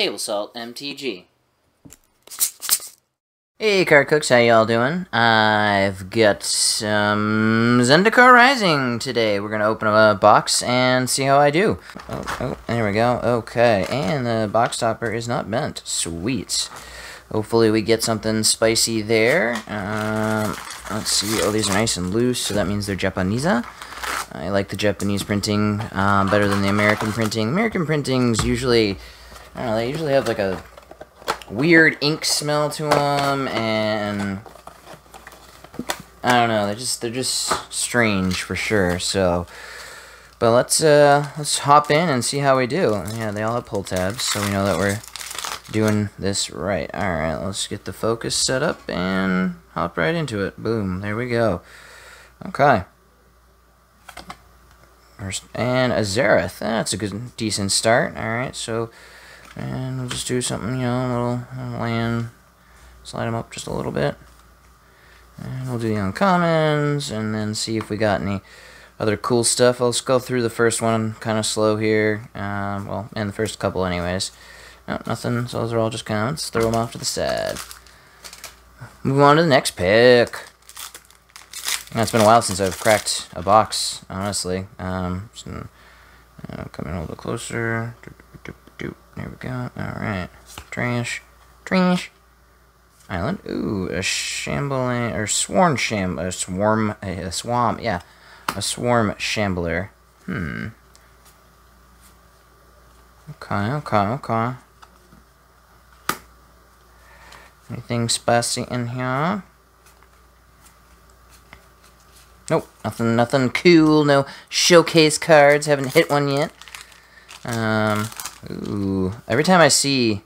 Table Salt MTG. Hey card cooks, how y'all doing? I've got some Zendikar Rising today. We're gonna open a box and see how I do. Oh, oh, there we go. Okay, and the box topper is not bent. Sweet. Hopefully we get something spicy there. Um, let's see. Oh, these are nice and loose, so that means they're Japanese. I like the Japanese printing um, better than the American printing. American printings usually, I don't know, they usually have like a weird ink smell to them, and I don't know. They're just they're just strange for sure. So, but let's uh let's hop in and see how we do. Yeah, they all have pull tabs, so we know that we're doing this right. All right, let's get the focus set up and hop right into it. Boom, there we go. Okay. And a Zareth. That's a good, decent start. All right, so and we'll just do something, you know, a little land, slide them up just a little bit. And we'll do the uncommons, and then see if we got any other cool stuff. Let's go through the first one kind of slow here. Um, well, and the first couple anyways. No, nothing, so those are all just counts. Throw them off to the side. Move on to the next pick. it's been a while since I've cracked a box, honestly. Um, so, uh, coming a little bit closer. There we go. Alright. Trash. Trash. Island. Ooh, a shambling, or sworn sham, a swarm, a swamp, yeah. A swarm shambler. Hmm. Okay, okay, okay. Anything spicy in here? Nope, nothing, nothing cool, no showcase cards, haven't hit one yet. Um, Ooh. Every time I see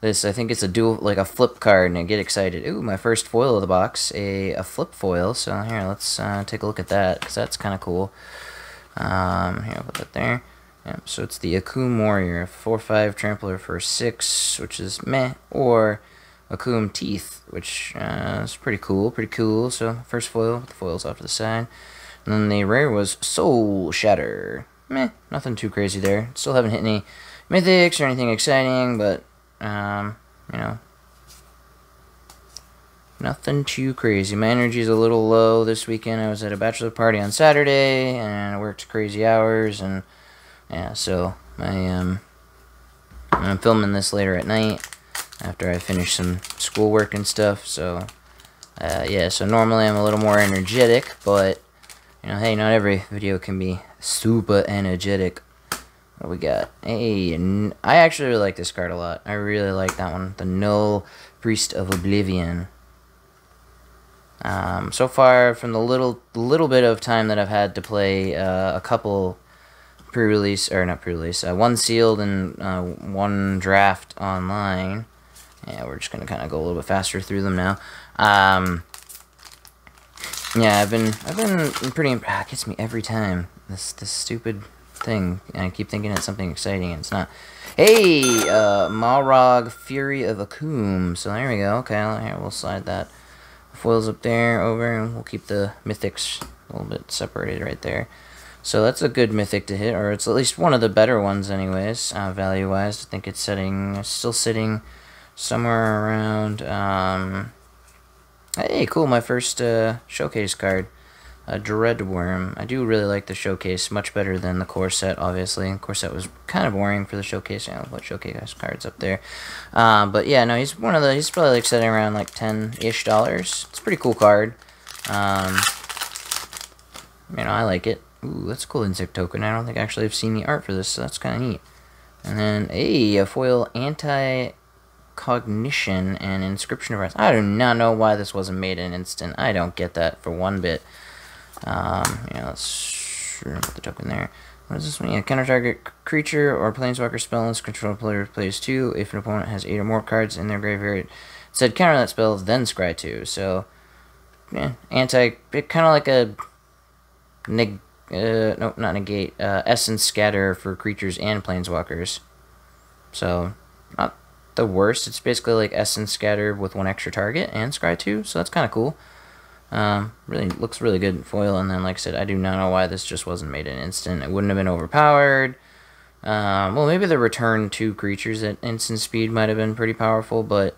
this, I think it's a dual, like a flip card, and I get excited. Ooh, my first foil of the box, a, a flip foil. So here, let's uh, take a look at that, because that's kind of cool. Um, here, I'll put that there. Yep, so it's the Akoum Warrior, 4-5 Trampler for 6, which is meh, or Akoum Teeth, which uh, is pretty cool, pretty cool. So first foil, the foils off to the side. And then the rare was Soul Shatter. Meh, nothing too crazy there. Still haven't hit any mythics or anything exciting, but, um, you know, nothing too crazy. My energy's a little low this weekend. I was at a bachelor party on Saturday, and I worked crazy hours, and, yeah, so I, um, I'm filming this later at night after I finish some schoolwork and stuff, so, uh, yeah, so normally I'm a little more energetic, but, you know, hey, not every video can be super energetic what we got? Hey, I actually really like this card a lot. I really like that one. The Null Priest of Oblivion. Um, so far, from the little little bit of time that I've had to play uh, a couple pre-release, or not pre-release, uh, one sealed and uh, one draft online. Yeah, we're just gonna kind of go a little bit faster through them now. Um, yeah, I've been I've been pretty. Ah, gets me every time. This this stupid thing, and I keep thinking it's something exciting, and it's not. Hey, uh, Moraug Fury of Akoum. So there we go. Okay, here we'll slide that foils up there, over, and we'll keep the mythics a little bit separated right there. So that's a good mythic to hit, or it's at least one of the better ones anyways, uh, value-wise. I think it's setting, still sitting somewhere around, um, hey, cool, my first uh, showcase card a Dreadworm. I do really like the showcase, much better than the core set, obviously. The core set was kind of boring for the showcase. I'll put showcase cards up there. Uh, but yeah, no, he's one of the, he's probably like sitting around like 10-ish dollars. It's a pretty cool card. Um, you know, I like it. Ooh, that's a cool insect token. I don't think I actually have seen the art for this, so that's kind of neat. And then, hey, a foil anti cognition and inscription of rest. I do not know why this wasn't made in instant. I don't get that for one bit. Um, yeah, let's put the token there. What is this mean? Yeah, counter target creature or planeswalker spell is control player plays two. If an opponent has eight or more cards in their graveyard, said counter that spell, then scry two. So, yeah, anti, kind of like a neg, uh, no, not negate, uh, essence scatter for creatures and planeswalkers. So, not the worst. It's basically like essence scatter with one extra target and scry two. So that's kind of cool. Um, really looks really good in foil, and then like I said, I do not know why this just wasn't made in instant. It wouldn't have been overpowered. Um, well, maybe the return two creatures at instant speed might have been pretty powerful, but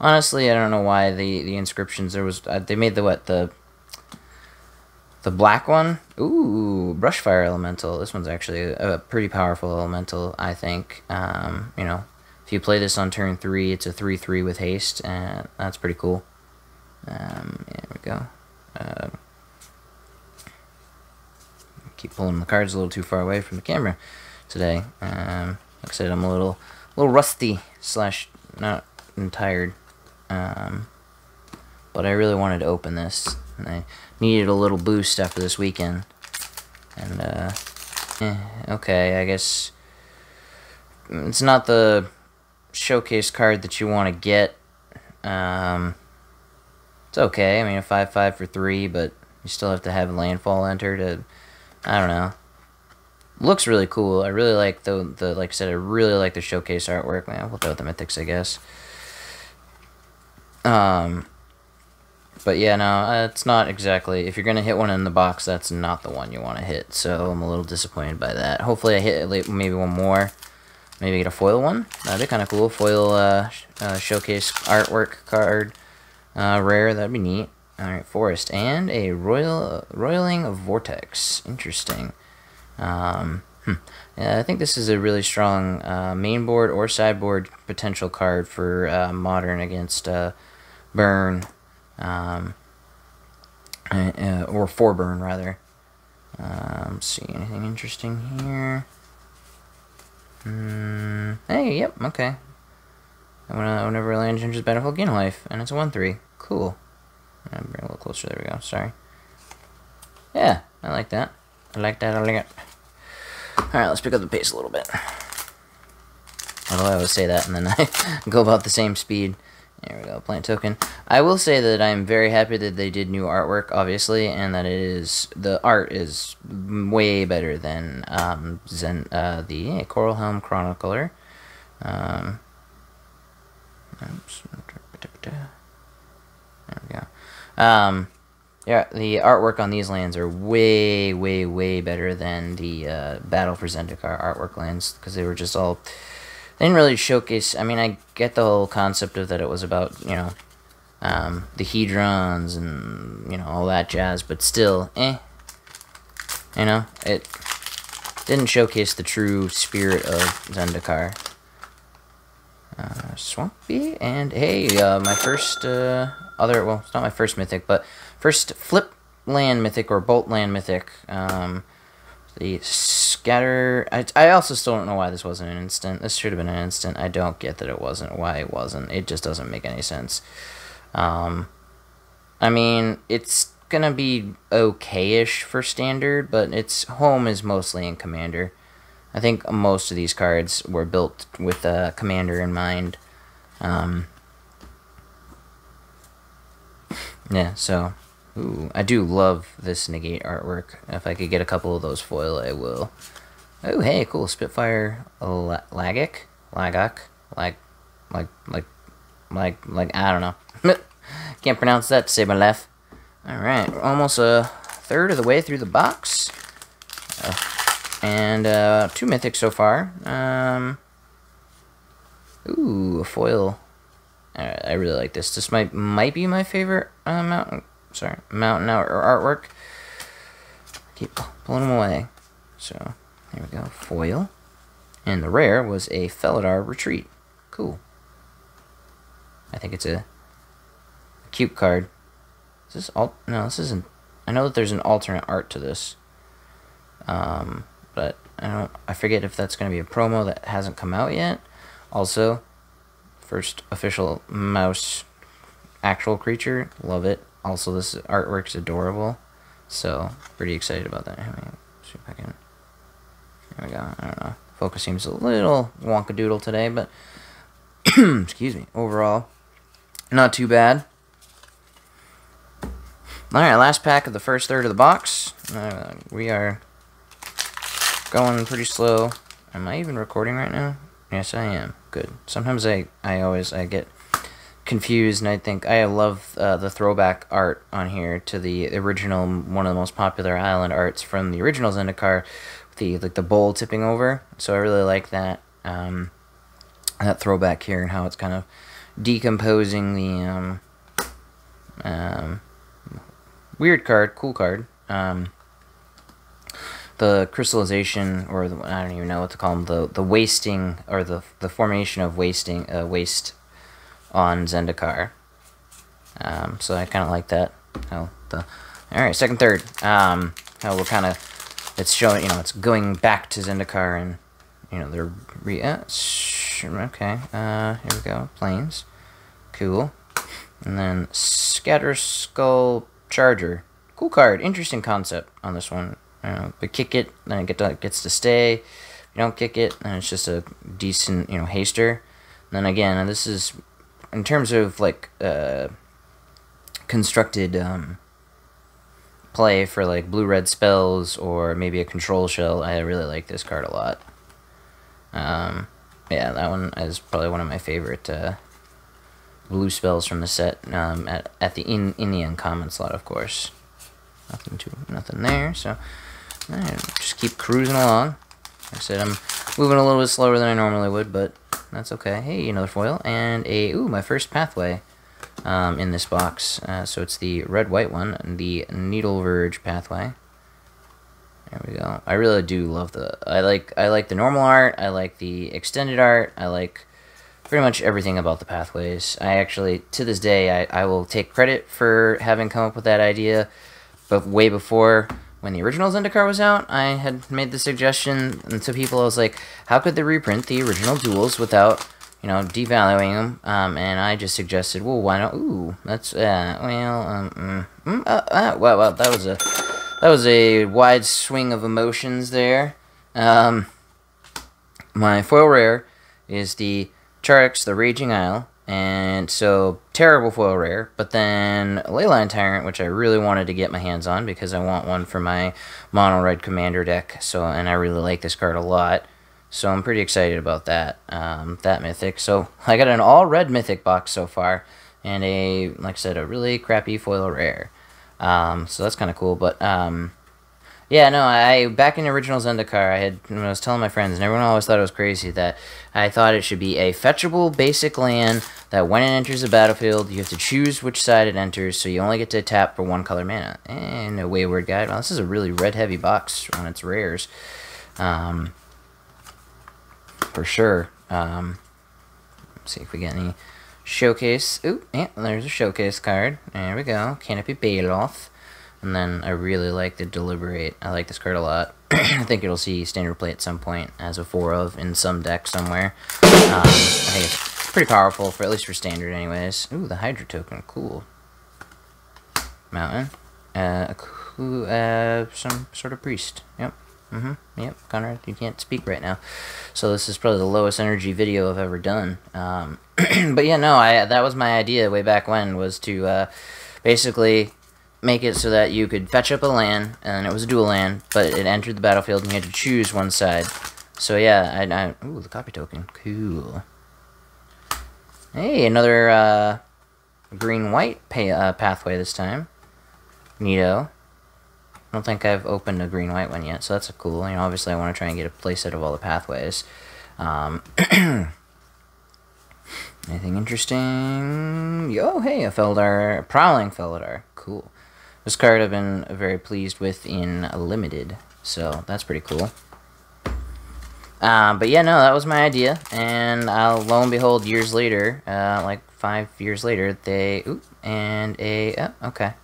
honestly, I don't know why the the inscriptions there was uh, they made the what the the black one. Ooh, brushfire elemental. This one's actually a, a pretty powerful elemental, I think. Um, you know, if you play this on turn three, it's a three three with haste, and that's pretty cool. Um, there we go. Uh, keep pulling the cards a little too far away from the camera today. Um, like I said, I'm a little, little rusty slash not tired. Um, but I really wanted to open this, and I needed a little boost after this weekend. And uh, eh, okay, I guess it's not the showcase card that you want to get. Um, it's okay. I mean, a five five for three, but you still have to have landfall enter To, I don't know looks really cool. I really like the the like I said, I really like the showcase artwork. Man, we'll throw the mythics, I guess. Um, but yeah, no, uh, it's not exactly. If you're gonna hit one in the box, that's not the one you want to hit. So I'm a little disappointed by that. Hopefully, I hit maybe one more. Maybe get a foil one. That'd be kind of cool. Foil uh, uh, showcase artwork card, uh, rare. That'd be neat. All right, forest and a royal roiling vortex. Interesting. Um, hmm. yeah, I think this is a really strong uh, main board or sideboard potential card for uh, modern against uh, burn, um, uh, or for burn rather. Um, see anything interesting here. Mm, hey, yep, okay. Whenever land enters battlefield, gain life, and it's a 1-3. Cool. I'm bring a little closer, there we go, sorry. Yeah, I like that. I like that, I like it. Alright, let's pick up the pace a little bit. Although I always say that and then I go about the same speed. There we go, plant token. I will say that I'm very happy that they did new artwork, obviously, and that it is the art is way better than um, Zen, uh, the yeah, Coralhelm Chronicler. Um, oops. There we go. Um, yeah, the artwork on these lands are way, way, way better than the uh, Battle for Zendikar artwork lands because they were just all. They didn't really showcase. I mean, I get the whole concept of that it was about you know, um, the hedrons and you know all that jazz, but still, eh. You know, it didn't showcase the true spirit of Zendikar. Uh, Swampy and hey, uh, my first uh, other well, it's not my first mythic, but First, flip land mythic or bolt land mythic. Um, the scatter. I, I also still don't know why this wasn't an instant. This should have been an instant. I don't get that it wasn't. Why it wasn't. It just doesn't make any sense. Um, I mean, it's gonna be okay-ish for standard, but its home is mostly in commander. I think most of these cards were built with a commander in mind. Um, yeah, so Ooh, I do love this negate artwork. If I could get a couple of those foil, I will. Oh, hey, cool. Spitfire Lagic? Lagok? Lag, like, like, like, like, I don't know. Can't pronounce that save my life. Alright, we're almost a third of the way through the box. Uh, and, uh, two mythics so far. Um, ooh, a foil. I really like this. This might might be my favorite uh, mountain sorry, mountain art or artwork. Keep pulling them away. So, there we go. Foil. And the rare was a Felidar Retreat. Cool. I think it's a, cute card. Is this alt? No, this isn't. I know that there's an alternate art to this. Um, but I don't. I forget if that's going to be a promo that hasn't come out yet. Also, first official mouse actual creature. Love it. Also, this artwork's adorable, so pretty excited about that. Let me see if I can. There we go. I don't know. Focus seems a little wonkadoodle today, but excuse me. Overall, not too bad. All right, last pack of the first third of the box. Uh, we are going pretty slow. Am I even recording right now? Yes, I am. Good. Sometimes I, I always I get confused, and I think I love uh, the throwback art on here to the original, one of the most popular island arts from the original Zendikar, with the like the bowl tipping over. So I really like that um, that throwback here and how it's kind of decomposing the um, um, weird card, cool card. Um, the crystallization, or the, I don't even know what to call them, the the wasting or the the formation of wasting uh, waste on Zendikar. Um, so I kind of like that. How the all right, second, third. Um, how we're kind of it's showing, you know, it's going back to Zendikar and you know they're re. Uh, okay, uh, here we go. Planes, cool. And then Shatterskull Charger. Cool card. Interesting concept on this one. Uh, but kick it, then it get to, gets to stay. If you don't kick it, then it's just a decent, you know, haster. And then again, this is in terms of like uh, constructed um, play for like blue red spells or maybe a control shell. I really like this card a lot. Um, yeah, that one is probably one of my favorite uh, blue spells from the set. Um, at at the in in the uncommon slot, of course. Nothing too nothing there. So right, just keep cruising along. Like I said I'm moving a little bit slower than I normally would, but that's okay. Hey, another foil and a ooh my first pathway um, in this box. Uh, so it's the red white one, the Needleverge pathway. There we go. I really do love the. I like. I like the normal art. I like the extended art. I like pretty much everything about the pathways. I actually, to this day, I, I will take credit for having come up with that idea, but way before when the original Zendikar was out, I had made the suggestion to people. I was like, how could they reprint the original duels without, you know, devaluing them? Um, and I just suggested, well, why not? Ooh, that's uh, well, um, mm, mm, uh, uh, well, well, that was a that was a wide swing of emotions there. Um, my foil rare is the Charix, the Raging Isle, and so terrible foil rare. But then Leyline Tyrant, which I really wanted to get my hands on because I want one for my mono red commander deck. So and I really like this card a lot. So I'm pretty excited about that. Um, that mythic. So I got an all red mythic box so far, and a like I said a really crappy foil rare. Um, so that's kind of cool. But um, yeah, no, I back in original Zendikar, I had I was telling my friends, and everyone always thought it was crazy that I thought it should be a fetchable basic land that when it enters the battlefield, you have to choose which side it enters, so you only get to tap for one color mana. And a Wayward Guide. Well, this is a really red heavy box when it's rares, um, for sure. Um, see if we get any showcase. Ooh, yeah, there's a showcase card. There we go. Canopy Baloth. And then I really like the Deliberate. I like this card a lot. I think it'll see standard play at some point as a 4 of in some deck somewhere. Um, I think it's pretty powerful, for at least for standard anyways. Ooh, the Hydra token. Cool. Mountain. Uh, uh, some sort of priest. Yep. Mm-hmm. Yep, Conrad, you can't speak right now. So this is probably the lowest energy video I've ever done. Um, but yeah, no, I that was my idea way back when was to uh, basically make it so that you could fetch up a land, and it was a dual land, but it entered the battlefield and you had to choose one side. So yeah, I, I ooh, the copy token, cool. Hey, another uh, green-white uh, pathway this time. Neato. I don't think I've opened a green-white one yet, so that's a cool. You know, obviously I want to try and get a playset of all the pathways. Um, anything interesting? Yo, hey, a Felidar, a Prowling Felidar. Cool. This card I've been very pleased with in Limited, so that's pretty cool. Uh, but yeah, no, that was my idea, and uh, lo and behold, years later, uh, like five years later, they, oop, and a, oh, okay.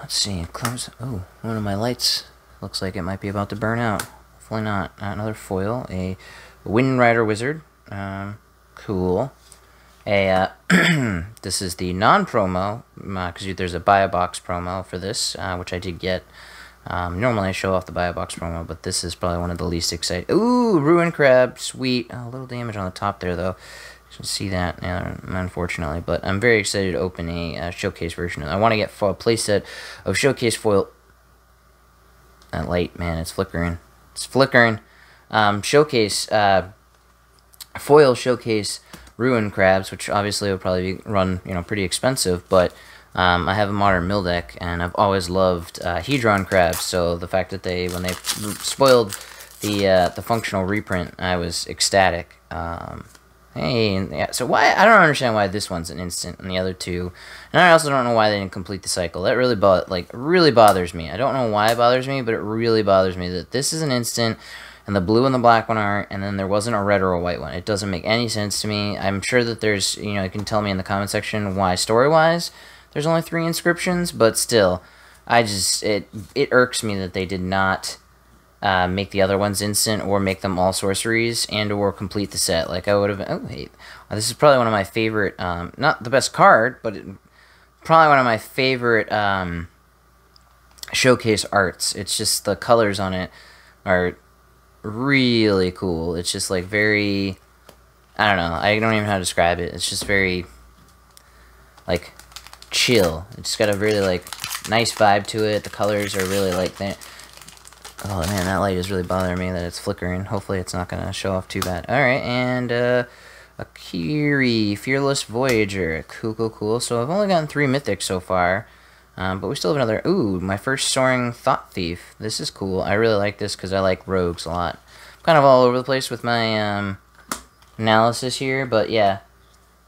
Let's see, close, oh, one of my lights looks like it might be about to burn out. Hopefully not. Another foil, a Windrider Wizard, um, cool a uh, this is the non-promo because uh, there's a buy a box promo for this uh, which I did get. Um, normally I show off the buy a box promo but this is probably one of the least exciting ooh ruin crab sweet. A little damage on the top there though. You can see that uh, unfortunately but I'm very excited to open a uh, showcase version I want to get a playset of showcase foil. That light man it's flickering. It's flickering. Um, showcase uh, foil showcase ruin crabs, which obviously will probably run you know pretty expensive, but Um, I have a modern mill deck, and I've always loved uh, Hedron crabs. So the fact that they, when they spoiled the uh, the functional reprint, I was ecstatic. Um, hey, yeah. So why I don't understand why this one's an instant and the other two, and I also don't know why they didn't complete the cycle. That really bo- like really bothers me. I don't know why it bothers me, but it really bothers me that this is an instant and the blue and the black one aren't, and then there wasn't a red or a white one. It doesn't make any sense to me. I'm sure that there's, you know, you can tell me in the comment section why story-wise there's only three inscriptions, but still, I just, it, it irks me that they did not uh, make the other ones instant or make them all sorceries and or complete the set. Like, I would have, oh, wait, this is probably one of my favorite, um, not the best card, but it, probably one of my favorite um, showcase arts. It's just the colors on it are really cool. It's just like very I don't know. I don't even know how to describe it. It's just very like chill. It's got a really like nice vibe to it. The colors are really like that. Oh man, that light is really bothering me that it's flickering. Hopefully it's not gonna show off too bad. Alright, and uh Akiri, Fearless Voyager. Cool, cool, cool. So I've only gotten three mythics so far. Um, but we still have another... Ooh, my first Soaring Thought Thief. This is cool. I really like this because I like rogues a lot. I'm kind of all over the place with my um, analysis here, but yeah.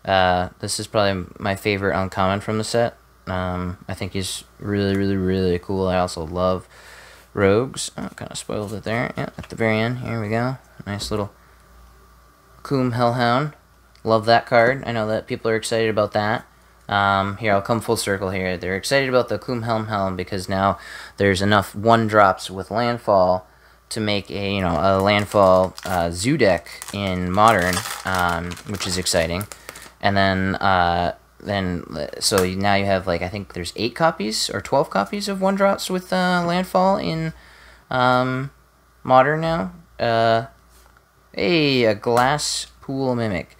Uh, this is probably my favorite uncommon from the set. Um, I think he's really, really, really cool. I also love rogues. Oh, kind of spoiled it there. Yeah, at the very end. Here we go. Nice little Coom Hellhound. Love that card. I know that people are excited about that. Um, here, I'll come full circle here. They're excited about the Helm Helm because now there's enough one drops with landfall to make a you know a landfall uh, zoo deck in modern, um, which is exciting. And then uh, then so now you have like I think there's eight copies or twelve copies of one drops with uh, landfall in um, modern now. Uh, hey, a glass pool mimic.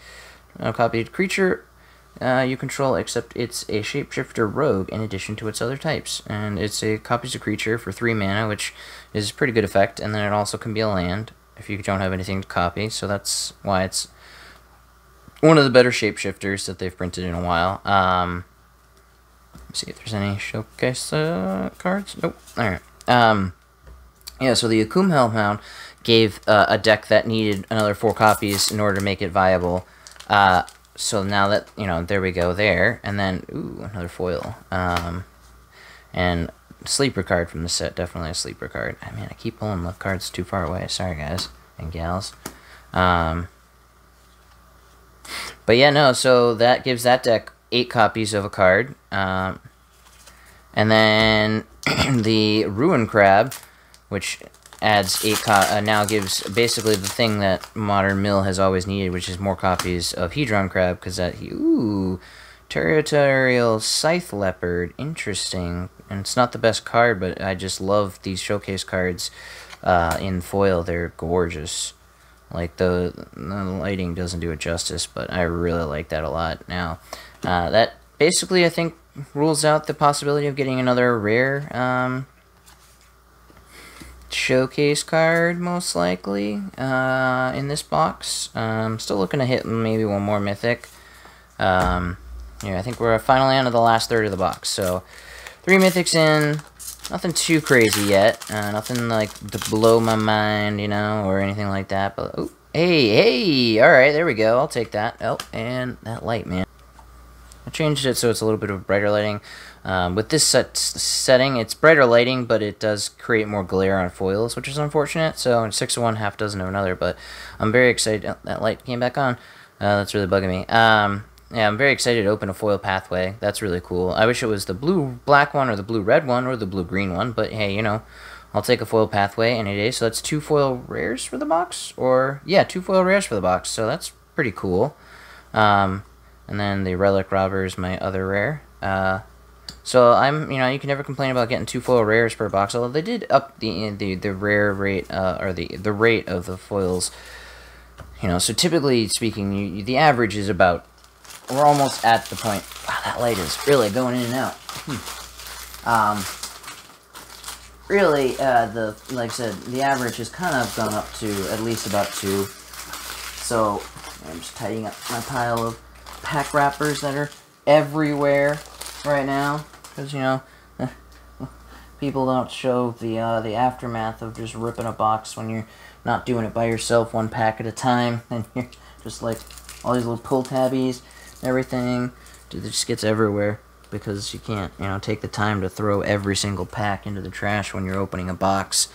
A copied creature uh, you control, except it's a shapeshifter rogue in addition to its other types. And it's a copies a creature for 3 mana, which is a pretty good effect, and then it also can be a land if you don't have anything to copy, so that's why it's one of the better shapeshifters that they've printed in a while. Um, let's see if there's any showcase uh, cards. Nope. Alright. Um, yeah, so the Akoum Hellhound gave uh, a deck that needed another four copies in order to make it viable. Uh, so now that, you know, there we go there. And then, ooh, another foil. Um, and sleeper card from the set, definitely a sleeper card. I mean, I keep pulling left cards too far away. Sorry, guys and gals. Um, but yeah, no, so that gives that deck eight copies of a card. Um, and then the Ruin Crab, which adds eight uh, now gives basically the thing that modern mill has always needed, which is more copies of Hedron Crab, because that ooh territorial scythe leopard, interesting. And it's not the best card, but I just love these showcase cards uh, in foil. They're gorgeous. Like the, the lighting doesn't do it justice, but I really like that a lot. Now, uh, that basically I think rules out the possibility of getting another rare um, showcase card, most likely, uh, in this box. Um, still looking to hit maybe one more mythic. Um, yeah, I think we're finally onto the last third of the box. So, three mythics in. Nothing too crazy yet. Uh, nothing like to blow my mind, you know, or anything like that. But, oh, hey, hey, alright, there we go. I'll take that. Oh, and that light, man. Changed it so it's a little bit of brighter lighting. Um, with this set setting, it's brighter lighting, but it does create more glare on foils, which is unfortunate. So in six of one, half dozen of another. But I'm very excited. That light came back on. Uh, that's really bugging me. Um, yeah, I'm very excited to open a foil pathway. That's really cool. I wish it was the blue-black one, or the blue-red one, or the blue-green one. But hey, you know, I'll take a foil pathway any day. So that's two foil rares for the box, or yeah, two foil rares for the box. So that's pretty cool. Um, and then the relic robber is my other rare. Uh, so I'm, you know, you can never complain about getting two foil rares per box. Although they did up the the the rare rate, uh, or the the rate of the foils. You know, so typically speaking, you, the average is about. We're almost at the point. Wow, that light is really going in and out. Hmm. Um. Really, uh, the like I said, the average has kind of gone up to at least about two. So I'm just tidying up my pile of pack wrappers that are everywhere. right now because you know people don't show the uh, the aftermath of just ripping a box when you're not doing it by yourself, one pack at a time, and you're just like all these little pull tabbies, everything. Dude, it just gets everywhere because you can't, you know, take the time to throw every single pack into the trash when you're opening a box,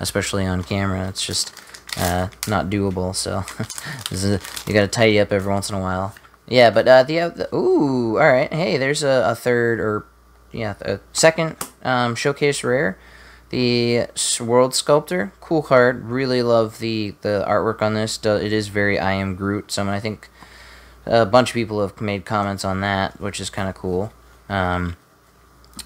especially on camera. It's just uh, not doable. So you got to tidy up every once in a while. Yeah, but uh, the, the ooh, all right. Hey, there's a, a third or yeah, a second um, showcase rare. The World Sculptor, cool card. Really love the the artwork on this. It is very I am Groot. Some I think a bunch of people have made comments on that, which is kind of cool. Um,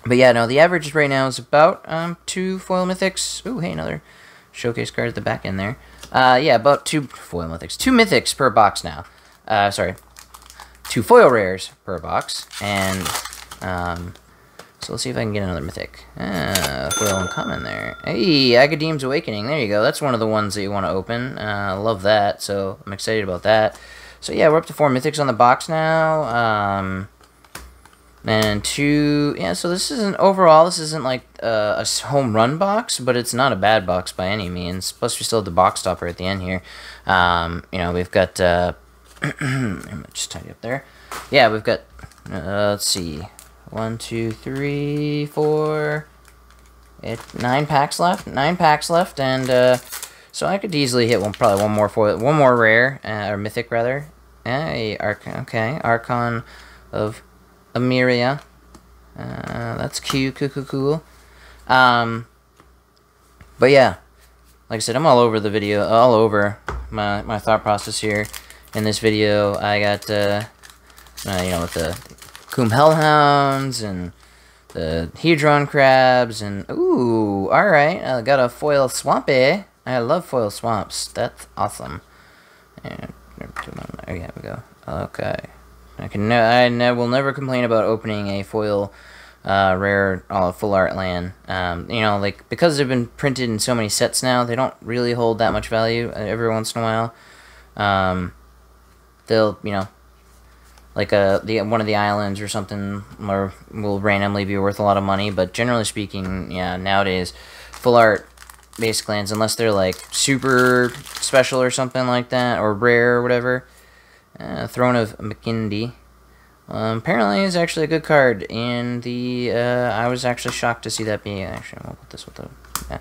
but yeah, no, the average right now is about um, two foil mythics. Ooh, hey, another showcase card at the back end there. Uh, yeah, about two foil mythics. Two mythics per box now. Uh, sorry. Two foil rares per box. And, um, so let's see if I can get another mythic. Ah, foil uncommon there. Hey, Agadeem's Awakening. There you go. That's one of the ones that you want to open. Uh, love that. So I'm excited about that. So yeah, we're up to four mythics on the box now. Um, and two, yeah, so this isn't, overall, this isn't like uh, a home run box, but it's not a bad box by any means. Plus, we still have the box stopper at the end here. Um, you know, we've got, uh, just tidy up there. Yeah, we've got, uh, let's see, one, two, three, four, eight, nine packs left, nine packs left, and, uh, so I could easily hit one, probably one more for one more rare, uh, or mythic rather. Hey, Arch okay, Archon of Emeria. Uh, that's cute, cool, cool, cool. Um, but yeah, like I said, I'm all over the video, all over my, my thought process here. In this video, I got, uh, uh, you know, with the Coom Hellhounds and the Hedron Crabs and, ooh, alright, I got a foil Swampy. I love foil swamps. That's awesome. And, there we go. Okay. I can I ne will never complain about opening a foil uh, rare uh, full art land. Um, you know, like because they've been printed in so many sets now, they don't really hold that much value. Uh, every once in a while, um, they'll you know, like a uh, the one of the islands or something, or will randomly be worth a lot of money. But generally speaking, yeah, nowadays, full art basic lands, unless they're like super special or something like that, or rare or whatever uh, Throne of Makindi. Um, apparently is actually a good card, and the uh, I was actually shocked to see that be actually we'll put this with the uh,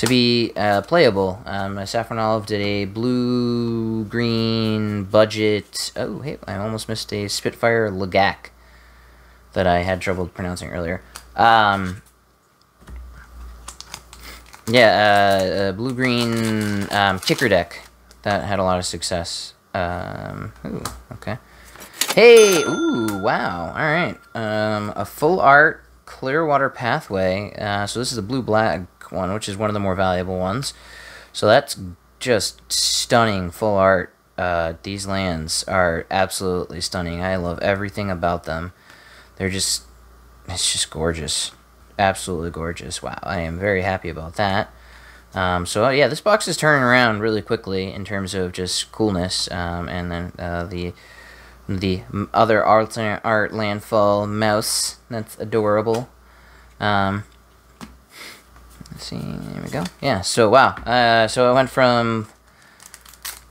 to be uh, playable. Um, Saffron Olive did a blue green budget. Oh hey, I almost missed a Spitfire Lagac that I had trouble pronouncing earlier. Um, yeah, uh, blue green um, kicker deck that had a lot of success. Um, ooh, okay. Hey, ooh, wow, alright. Um, a full art Clearwater Pathway. Uh, so this is the blue-black one, which is one of the more valuable ones. So that's just stunning full art. Uh, these lands are absolutely stunning. I love everything about them. They're just, it's just gorgeous. Absolutely gorgeous. Wow, I am very happy about that. Um, so yeah, this box is turning around really quickly in terms of just coolness, um, and then uh, the the other alternate art landfall mouse that's adorable. Um, let's see, there we go. Yeah, so wow, uh, so I went from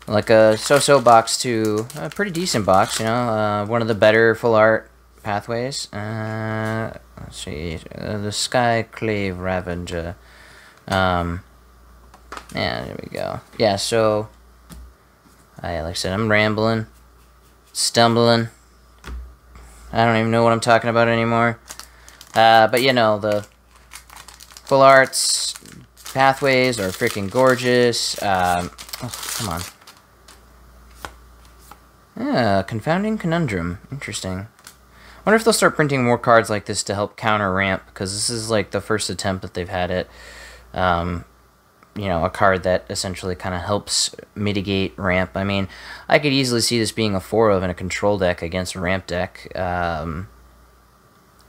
like a so-so box to a pretty decent box. You know, uh, one of the better full art pathways. Uh, let's see, uh, the Skyclave Ravager. Um, yeah, there we go. Yeah, so, I, like I said, I'm rambling, stumbling. I don't even know what I'm talking about anymore. Uh, but, you know, the full arts pathways are freaking gorgeous. Um, oh, come on. Yeah, Confounding Conundrum. Interesting. I wonder if they'll start printing more cards like this to help counter ramp, because this is like the first attempt that they've had it. Um, you know, a card that essentially kind of helps mitigate ramp. I mean, I could easily see this being a 4 of in a control deck against a ramp deck, um,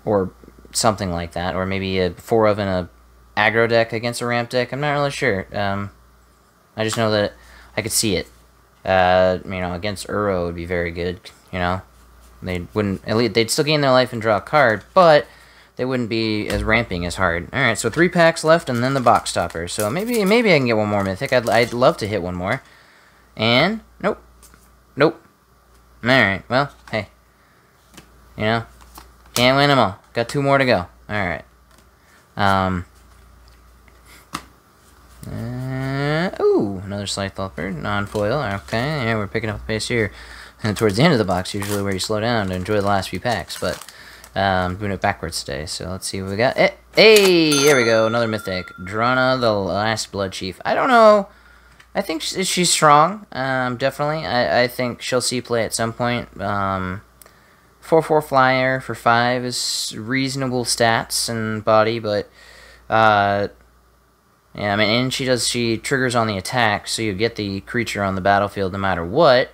or something like that, or maybe a 4 of in a aggro deck against a ramp deck. I'm not really sure. Um, I just know that I could see it. Uh, you know, against Uro would be very good, you know. They wouldn't, at least, they'd still gain their life and draw a card, but they wouldn't be as ramping as hard. Alright, so three packs left and then the box stopper. So maybe maybe I can get one more mythic. I'd, I'd love to hit one more. And, nope. Nope. Alright, well, hey. You know, can't win them all. Got two more to go. Alright. Um. Uh, ooh, another Scythe Leopard, non-foil. Okay, yeah, we're picking up the pace here. And towards the end of the box, usually where you slow down to enjoy the last few packs, but um, doing it backwards today. So let's see what we got. Hey, hey, there we go, another Mythic. Drana, the last Bloodchief. I don't know. I think she's strong, um, definitely. I, I think she'll see play at some point. Um, 4-4 flyer for 5 is reasonable stats and body, but uh, yeah, I mean, and she does she triggers on the attack, so you get the creature on the battlefield no matter what.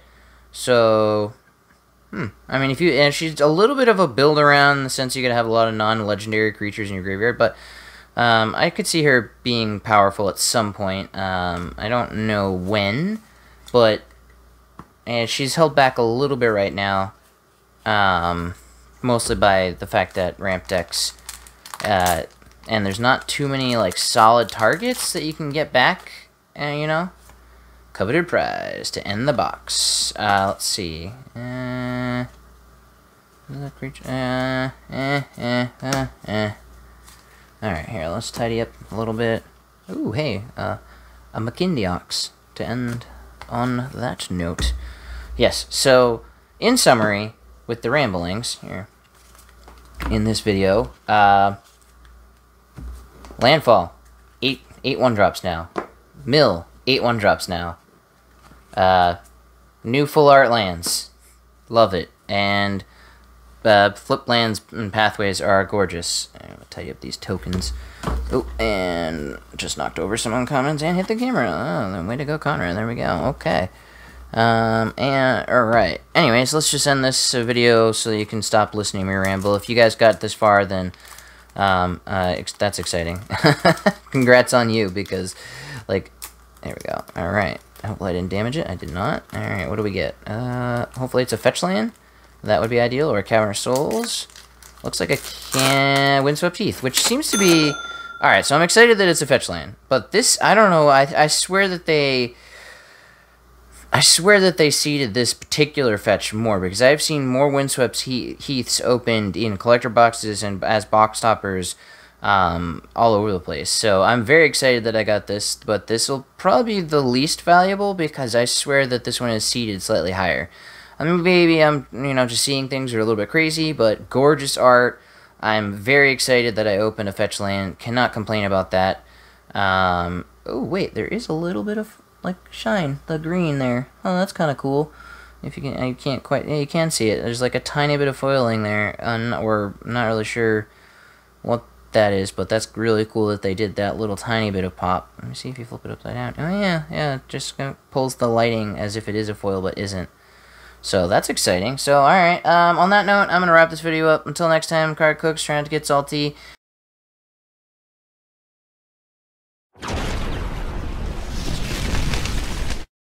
So, hmm, I mean, if you and she's a little bit of a build around in the sense you're gonna have a lot of non-legendary creatures in your graveyard, but um, I could see her being powerful at some point. Um, I don't know when, but and she's held back a little bit right now. Um, mostly by the fact that ramp decks, uh, and there's not too many like solid targets that you can get back. Uh, you know, coveted prize to end the box. Uh, let's see. Uh, creature. Uh, eh, eh, uh, eh. All right, here. Let's tidy up a little bit. Ooh, hey, uh, a Makindi Ox to end on that note. Yes. So, in summary, with the ramblings here in this video. Uh, landfall, eight eight one drops now. Mill, eight one drops now. Uh, new full art lands, love it, and uh, flip lands and pathways are gorgeous. Gonna tidy up these tokens. Oh, and just knocked over some uncommons and hit the camera. Oh, way to go, Connor. There we go. Okay. Um, and, alright. Anyways, let's just end this uh, video so you can stop listening to me ramble. If you guys got this far, then, um, uh, ex that's exciting. Congrats on you, because, like, there we go. Alright. Hopefully I didn't damage it. I did not. Alright, what do we get? Uh, hopefully it's a fetch land. That would be ideal. Or a Cavern of Souls. Looks like a can Windswept Heath, which seems to be... Alright, so I'm excited that it's a fetch land. But this, I don't know, I, I swear that they I swear that they seeded this particular fetch more because I've seen more Windswept he Heaths opened in collector boxes and as box toppers um, all over the place. So I'm very excited that I got this, but this will probably be the least valuable because I swear that this one is seeded slightly higher. I mean, maybe I'm, you know, just seeing things are a little bit crazy, but gorgeous art. I'm very excited that I opened a fetch land. Cannot complain about that. Um, oh, wait, there is a little bit of like shine the green there. Oh, that's kind of cool. If you can, I can't quite. Yeah, you can see it. There's like a tiny bit of foiling there. Uh, we're not really sure what that is, but that's really cool that they did that little tiny bit of pop. Let me see if you flip it upside down. Oh yeah, yeah. Just pulls the lighting as if it is a foil, but isn't. So that's exciting. So alright, um, on that note, I'm going to wrap this video up. Until next time, Card Cooks, trying to get salty.